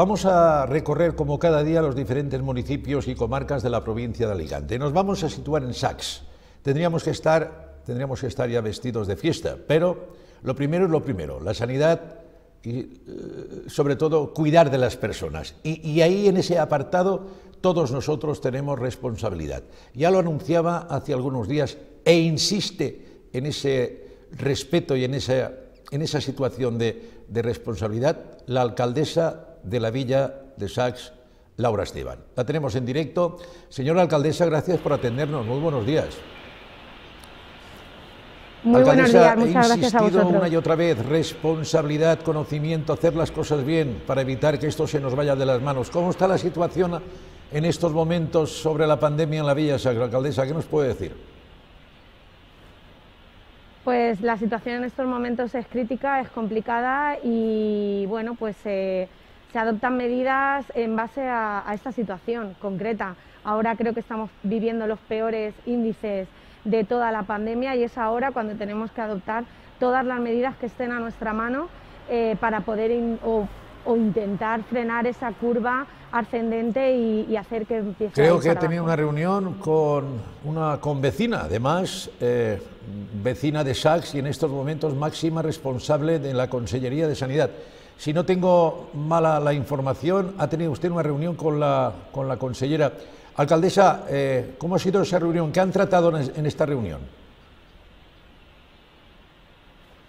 Vamos a recorrer como cada día los diferentes municipios y comarcas de la provincia de Alicante. Nos vamos a situar en Sax. Tendríamos que estar, tendríamos que estar ya vestidos de fiesta, pero lo primero es lo primero, la sanidad y eh, sobre todo cuidar de las personas. Y, ahí en ese apartado todos nosotros tenemos responsabilidad. Ya lo anunciaba hace algunos días e insiste en ese respeto y en esa, en esa situación de responsabilidad la alcaldesa de la villa de Sax, Laura Esteban. La tenemos en directo. Señora alcaldesa, gracias por atendernos. Muy buenos días. Muy buenos días, muchas gracias a vosotros. una y otra vez, responsabilidad, conocimiento, hacer las cosas bien para evitar que esto se nos vaya de las manos. ¿Cómo está la situación en estos momentos sobre la pandemia en la Villa Sacra, alcaldesa? ¿Qué nos puede decir? Pues la situación en estos momentos es crítica, es complicada y bueno, pues eh, se adoptan medidas en base a, esta situación concreta. Ahora creo que estamos viviendo los peores índices de toda la pandemia y es ahora cuando tenemos que adoptar todas las medidas que estén a nuestra mano eh, para poder o, intentar frenar esa curva ascendente y, hacer que empiece Creo a que he tenido una reunión con una con vecina, además eh, vecina de Sachs y en estos momentos máxima responsable de la Consellería de Sanidad. Si no tengo mala la información, ha tenido usted una reunión con la, con la consellera. Alcaldesa, eh, ¿cómo ha sido esa reunión? ¿Qué han tratado en esta reunión?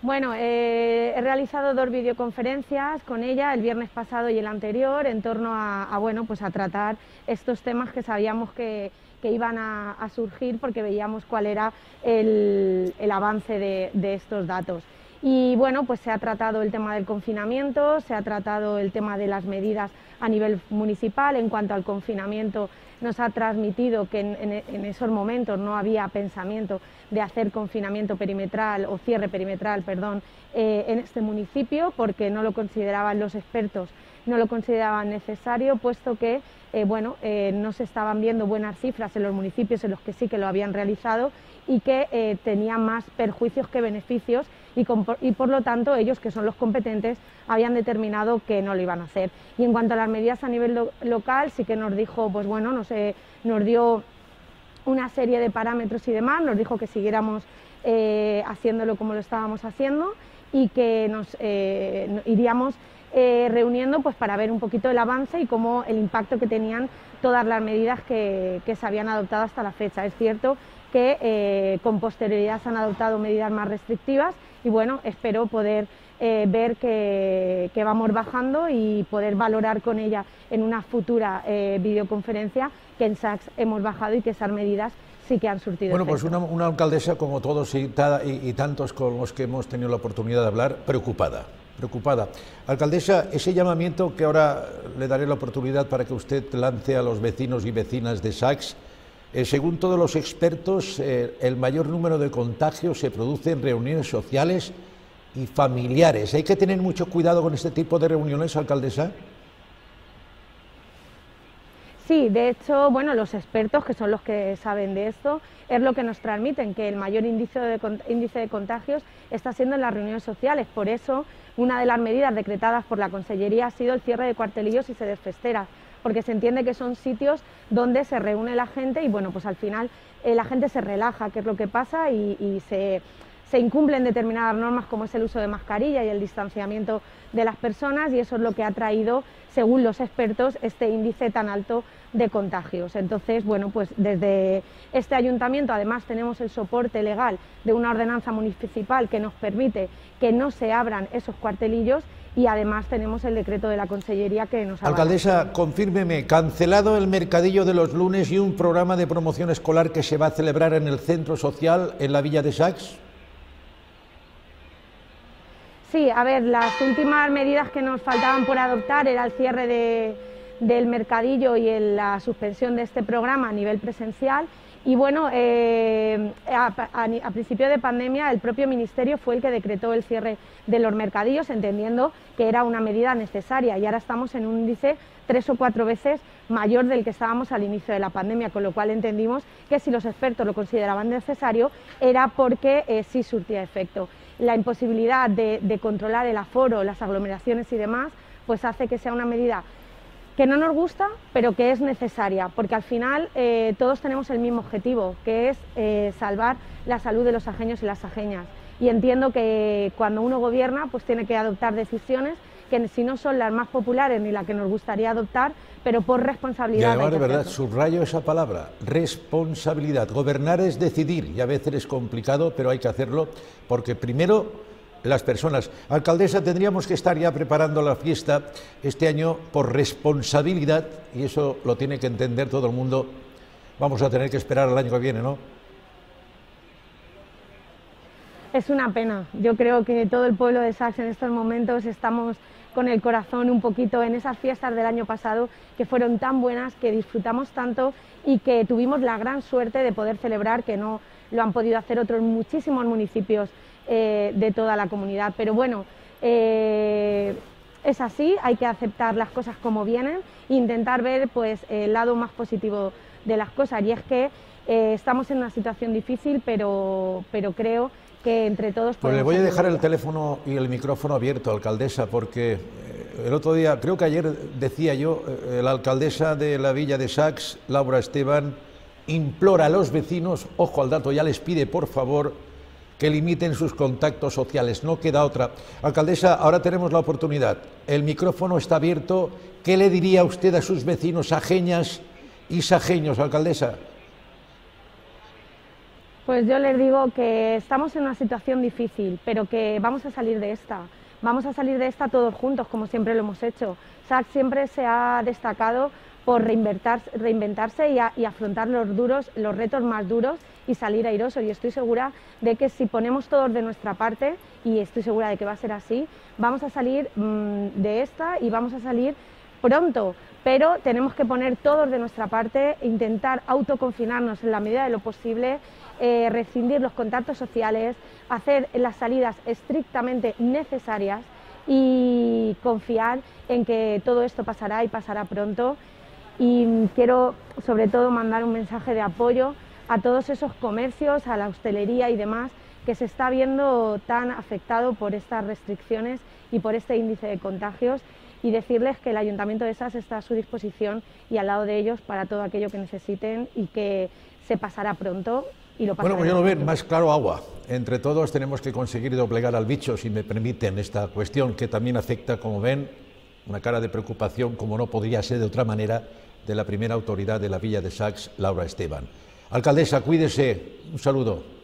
Bueno, eh, he realizado dos videoconferencias con ella el viernes pasado y el anterior en torno a, bueno, pues a tratar estos temas que sabíamos que, iban a, surgir porque veíamos cuál era el, avance de estos datos. Y bueno, pues se ha tratado el tema del confinamiento, se ha tratado el tema de las medidas a nivel municipal. En cuanto al confinamiento, nos ha transmitido que en, esos momentos no había pensamiento de hacer confinamiento perimetral o cierre perimetral, perdón, eh, en este municipio porque no lo consideraban los expertos, no lo consideraban necesario, puesto que eh, bueno, eh, no se estaban viendo buenas cifras en los municipios en los que sí que lo habían realizado y que tenían más perjuicios que beneficios y, por lo tanto ellos, que son los competentes, habían determinado que no lo iban a hacer. Y en cuanto a las medidas a nivel local, sí que nos dijo, pues bueno, nos, nos dio una serie de parámetros y demás, nos dijo que siguiéramos haciéndolo como lo estábamos haciendo y que nos iríamos eh, reuniendo pues, para ver un poquito el avance y cómo el impacto que tenían todas las medidas que, se habían adoptado hasta la fecha. Es cierto que eh, con posterioridad se han adoptado medidas más restrictivas y bueno, espero poder eh, ver que, vamos bajando y poder valorar con ella en una futura videoconferencia que en SACS hemos bajado y que esas medidas sí que han surtido. Bueno, pues una, alcaldesa como todos y, y tantos con los que hemos tenido la oportunidad de hablar, preocupada preocupada. Alcaldesa, ese llamamiento que ahora le daré la oportunidad para que usted lance a los vecinos y vecinas de Sax, eh, según todos los expertos, eh, el mayor número de contagios se produce en reuniones sociales y familiares. ¿Hay que tener mucho cuidado con este tipo de reuniones, alcaldesa? Sí, de hecho, bueno, los expertos, que son los que saben de esto, es lo que nos transmiten, que el mayor índice de, contagios está siendo en las reuniones sociales. Por eso, una de las medidas decretadas por la Consellería ha sido el cierre de cuartelillos y sedes festeras, porque se entiende que son sitios donde se reúne la gente y, bueno, pues al final eh, la gente se relaja, que es lo que pasa, y, se, se incumplen determinadas normas como es el uso de mascarilla y el distanciamiento de las personas y eso es lo que ha traído, según los expertos, este índice tan alto de contagios. Entonces, bueno, pues desde este ayuntamiento además tenemos el soporte legal de una ordenanza municipal que nos permite que no se abran esos cuartelillos y además tenemos el decreto de la Consellería que nos Alcaldesa, confírmeme, cancelado el mercadillo de los lunes y un programa de promoción escolar que se va a celebrar en el centro social en la Villa de Sax. Sí, a ver, las últimas medidas que nos faltaban por adoptar era el cierre de, del mercadillo y la suspensión de este programa a nivel presencial. Y bueno, eh, a, principio de pandemia el propio Ministerio fue el que decretó el cierre de los mercadillos, entendiendo que era una medida necesaria y ahora estamos en un índice tres o cuatro veces mayor del que estábamos al inicio de la pandemia, con lo cual entendimos que si los expertos lo consideraban necesario era porque eh, sí surtía efecto. La imposibilidad de, controlar el aforo, las aglomeraciones y demás pues hace que sea una medida que no nos gusta, pero que es necesaria, porque al final eh, todos tenemos el mismo objetivo, que es eh, salvar la salud de los ajeños y las ajeñas. Y entiendo que cuando uno gobierna, pues tiene que adoptar decisiones que si no son las más populares ni las que nos gustaría adoptar, pero por responsabilidad. Y además, de verdad, subrayo esa palabra, responsabilidad. Gobernar es decidir y a veces es complicado, pero hay que hacerlo porque primero las personas. Alcaldesa, tendríamos que estar ya preparando la fiesta este año por responsabilidad y eso lo tiene que entender todo el mundo. Vamos a tener que esperar al año que viene, ¿no? Es una pena. Yo creo que todo el pueblo de Sax en estos momentos estamos con el corazón un poquito en esas fiestas del año pasado que fueron tan buenas, que disfrutamos tanto y que tuvimos la gran suerte de poder celebrar, que no lo han podido hacer otros muchísimos municipios eh, de toda la comunidad. Pero bueno, eh, es así, hay que aceptar las cosas como vienen e intentar ver pues, el lado más positivo de las cosas. Y es que eh, estamos en una situación difícil, pero, pero creo que entre todos... Pues le voy a dejar el teléfono y el micrófono abierto, alcaldesa, porque el otro día, creo que ayer decía yo, la alcaldesa de la villa de Sax, Laura Esteban, implora a los vecinos, ojo al dato, ya les pide por favor que limiten sus contactos sociales. No queda otra. Alcaldesa, ahora tenemos la oportunidad. El micrófono está abierto. ¿Qué le diría usted a sus vecinos sajeñas y sajeños, alcaldesa? Pues yo les digo que estamos en una situación difícil, pero que vamos a salir de esta. Vamos a salir de esta todos juntos, como siempre lo hemos hecho. SAC siempre se ha destacado por reinventarse y, afrontar los, duros, los retos más duros y salir airoso. Y estoy segura de que si ponemos todos de nuestra parte, y estoy segura de que va a ser así, vamos a salir mm, de esta y vamos a salir pronto. Pero tenemos que poner todos de nuestra parte, intentar autoconfinarnos en la medida de lo posible, eh, rescindir los contactos sociales, hacer las salidas estrictamente necesarias y confiar en que todo esto pasará y pasará pronto y quiero sobre todo mandar un mensaje de apoyo a todos esos comercios, a la hostelería y demás que se está viendo tan afectado por estas restricciones y por este índice de contagios y decirles que el Ayuntamiento de SAS está a su disposición y al lado de ellos para todo aquello que necesiten y que se pasará pronto y lo Bueno, pues ya lo ven, más claro agua. Entre todos tenemos que conseguir doblegar al bicho, si me permiten, esta cuestión que también afecta, como ven, una cara de preocupación, como no podría ser de otra manera, de la primera autoridad de la Villa de Sax, Laura Esteban. Alcaldesa, cuídese. Un saludo.